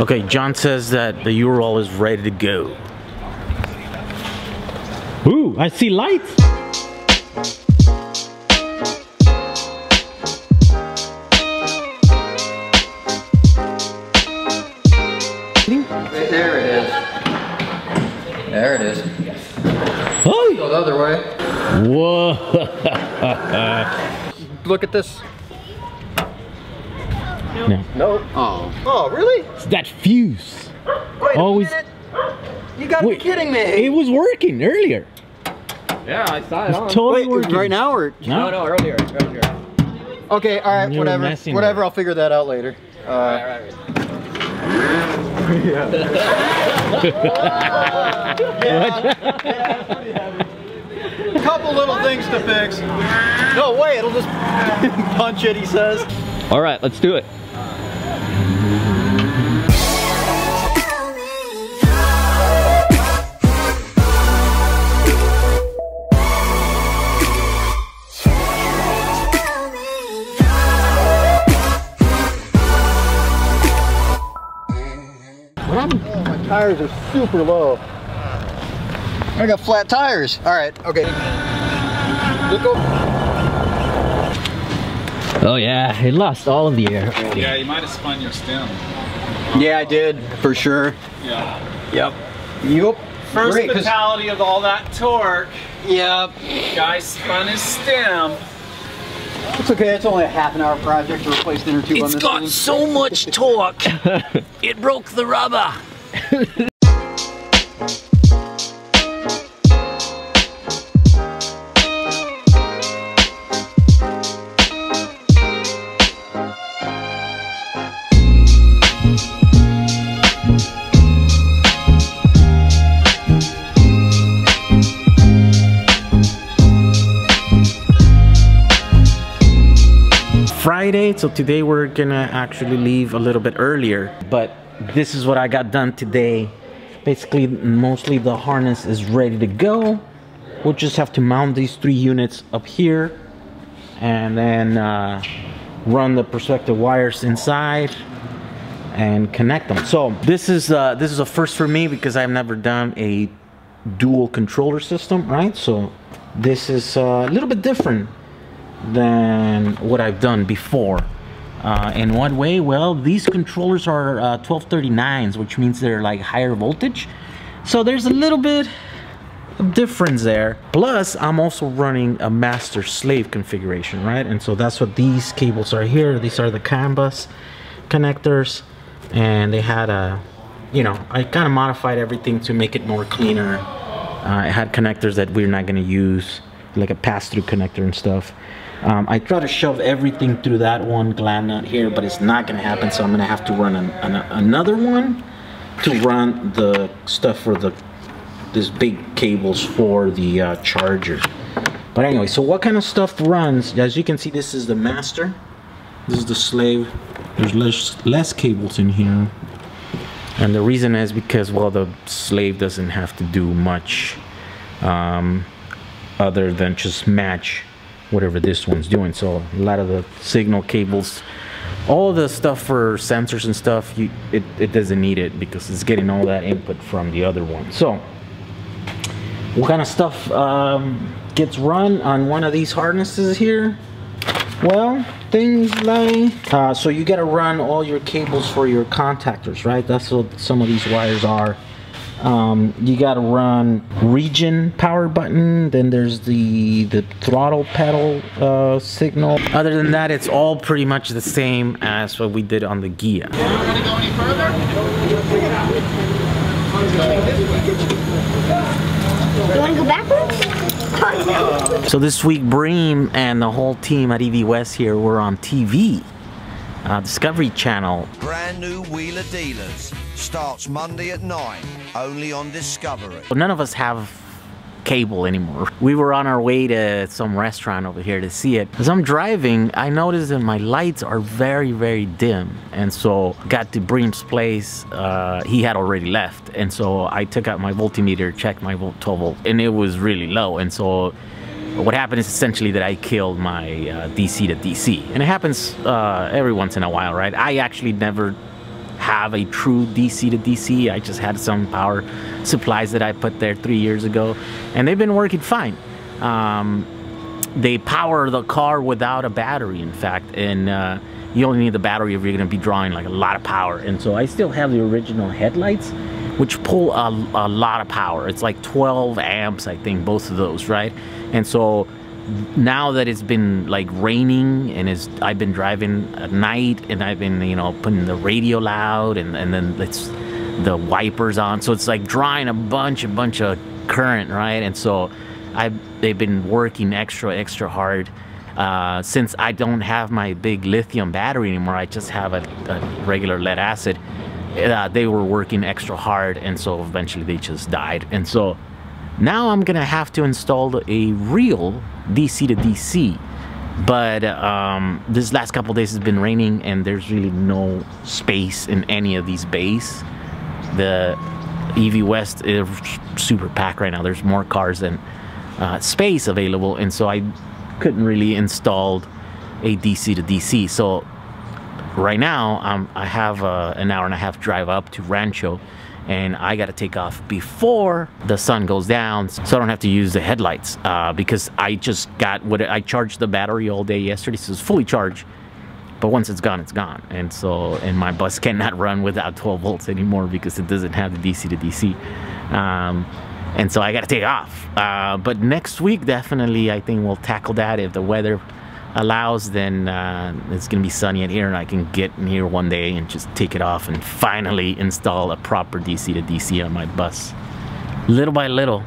Okay, John says that the Ural is ready to go. Ooh, I see lights. There it is. There it is. Oh, Go the other way. whoa. Look at this. No, No. Oh. Oh, really? it's that fuse. Wait Always- a minute. You gotta Wait, be kidding me. It was working earlier. Yeah, I saw it on. Totally Wait, working. right now or? No, No? no, earlier, earlier. Okay, all right, whatever. Whatever, it. I'll figure that out later. Uh, Right, right, right. couple little things to fix. No way, it'll just punch it, he says. All right, let's do it. Tires are super low. I got flat tires. All right, okay. Oh yeah, it lost all of the air. Yeah, you might have spun your stem. Yeah, I did, for sure. Yeah. Yep. Yup. First Great, 'cause- fatality of all that torque. Yep. Guy spun his stem. It's okay, it's only a half an hour project to replace the inner tube on this thing. so much torque. it broke the rubber. Friday, so today we're gonna actually leave a little bit earlier, but this is what I got done today. Basically, mostly the harness is ready to go. We'll just have to mount these three units up here and then uh, run the perspective wires inside and connect them. So this is uh, this is a first for me because I've never done a dual controller system, right? So this is uh, a little bit different than what I've done before. Uh, in what way? Well, these controllers are uh, 1239s, which means they're like higher voltage. So there's a little bit of difference there. Plus, I'm also running a master slave configuration, right? And so that's what these cables are here. These are the CAN bus connectors. And they had a, you know, I kind of modified everything to make it more cleaner. Uh, it had connectors that we're not going to use, like a pass-through connector and stuff. Um, I try to shove everything through that one gland nut here, but it's not to happen. So I'm to have to run an, an, another one to run the stuff for the this big cables for the uh, charger. But anyway, so what kind of stuff runs? As you can see, this is the master. This is the slave. There's less less cables in here. And the reason is because, well, the slave doesn't have to do much um, other than just match whatever this one's doing. So a lot of the signal cables, all the stuff for sensors and stuff, you, it, it doesn't need it because it's getting all that input from the other one. So what kind of stuff um, gets run on one of these harnesses here? Well, things like, uh, so you gotta run all your cables for your contactors, right? That's what some of these wires are. Um, you gotta run regen power button, then there's the, the throttle pedal uh, signal. Other than that, it's all pretty much the same as what we did on the Ghia. You want to go backwards? So this week, Bream and the whole team at EV West here were on TV, uh, Discovery Channel. Brand new Wheeler Dealers starts Monday at 9, only on Discovery. But none of us have cable anymore. We were on our way to some restaurant over here to see it. As I'm driving, I noticed that my lights are very, very dim. And so got to Bream's place. Uh, he had already left. And so I took out my voltmeter, checked my volt, 12 volt, and it was really low. And so what happened is essentially that I killed my uh, DC to DC. And it happens uh, every once in a while, right? I actually never have a true DC to DC. I just had some power supplies that I put there three years ago, and they've been working fine. Um, they power the car without a battery, in fact, and uh, you only need the battery if you're going to be drawing like a lot of power. And so I still have the original headlights, which pull a, a lot of power. It's like 12 amps, I think, both of those, right? And so now that it's been like raining and is I've been driving at night and I've been you know putting the radio loud and and then it's the wipers on so it's like drawing a bunch a bunch of current right and so I they've been working extra extra hard uh, since I don't have my big lithium battery anymore I just have a, a regular lead acid uh, they were working extra hard and so eventually they just died and so now I'm gonna have to install a real DC to DC. But um, this last couple days has been raining and there's really no space in any of these bays. The EV West is super packed right now. There's more cars than uh, space available, and so I couldn't really install a DC to DC. So right now um, I have an hour and a half drive up to Rancho and I got to take off before the sun goes down so I don't have to use the headlights uh, because I just got what I charged the battery all day yesterday so it's fully charged but once it's gone it's gone. And so and my bus cannot run without 12 volts anymore because it doesn't have the DC to DC um, and so I got to take off. Uh, but next week definitely I think we'll tackle that if the weather allows, then uh, it's gonna be sunny in here and I can get in here one day and just take it off and finally install a proper DC to DC on my bus. Little by little,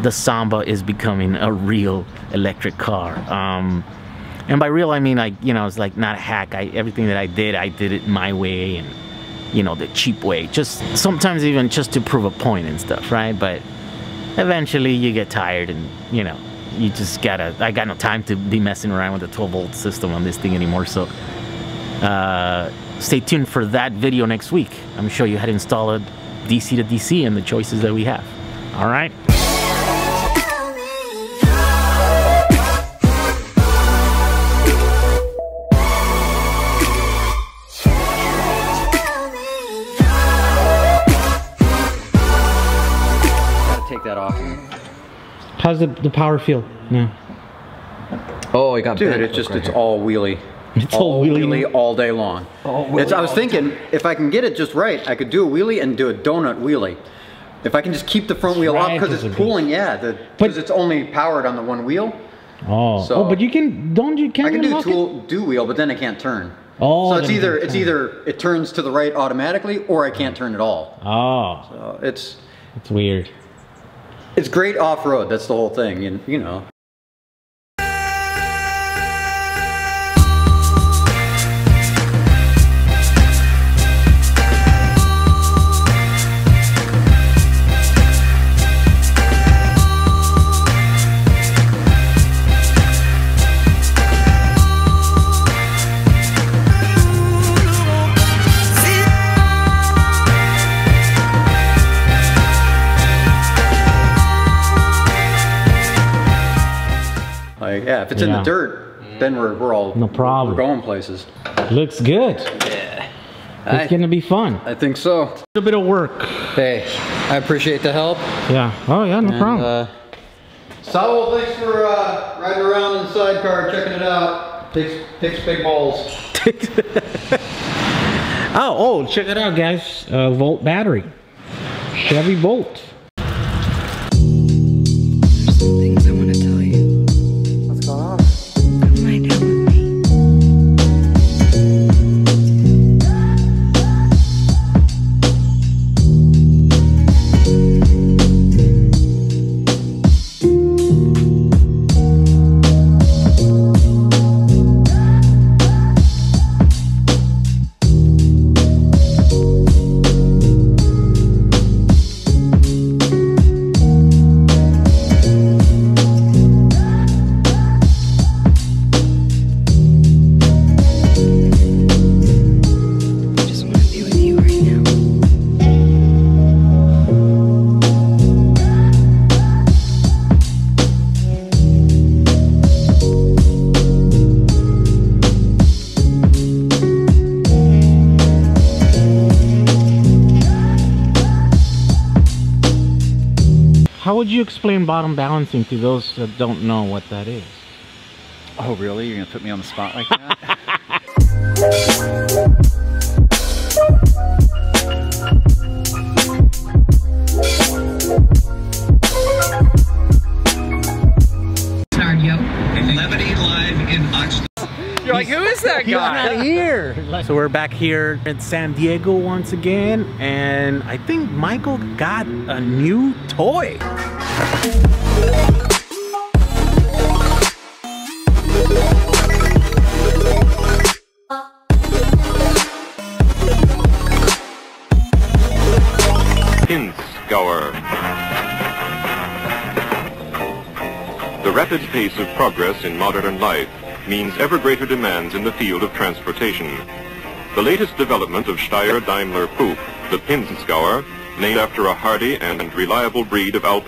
the Samba is becoming a real electric car. Um, and by real, I mean like, you know, it's like not a hack. I, everything that I did, I did it my way and, you know, the cheap way. Just sometimes even just to prove a point and stuff, right? But eventually you get tired and, you know, you just gotta I got no time to be messing around with the 12 volt system on this thing anymore so uh, stay tuned for that video next week. I'm gonna you how to install a DC to DC and the choices that we have. All right how's the, the power feel now Oh, it got Dude, bent. it's just, it's all wheelie. It's all wheelie now? all day long. It's, I was thinking, if I can get it just right, I could do a wheelie and do a donut wheelie. If I can just keep the front wheel up, because is a it's good- pulling, yeah, because it's only powered on the one wheel. oh, oh So- oh but you can don't you can I can do unlock it? tool, do wheel, but then I can't turn. Oh, so it's either it's either it turns to the right automatically, or I can't turn at all. oh So it's it's weird it's great off road. That's the whole thing, and you know. Yeah, if it's in the dirt, then we're we're all No problem. We're going places. looks good I, it's gonna be fun I think so. a little bit of work Hey, I appreciate the help. yeah oh yeah no And, problem uh, Saul, thanks for uh, riding around in the sidecar, checking it out. Takes takes big balls. Oh, oh, check it out, guys. Uh, Volt battery. Chevy Volt. Would you explain bottom balancing to those that don't know what that is? Oh, really? You're gonna put me on the spot like that? Levity Live in Oxnard. You're like, who is that guy? here. So we're back here in San Diego once again, and I think Michael got a new toy. Pin scour. The rapid pace of progress in modern life means ever greater demands in the field of transportation. The latest development of Steyr Daimler Puch, the Pin scour, named after a hardy and reliable breed of Alp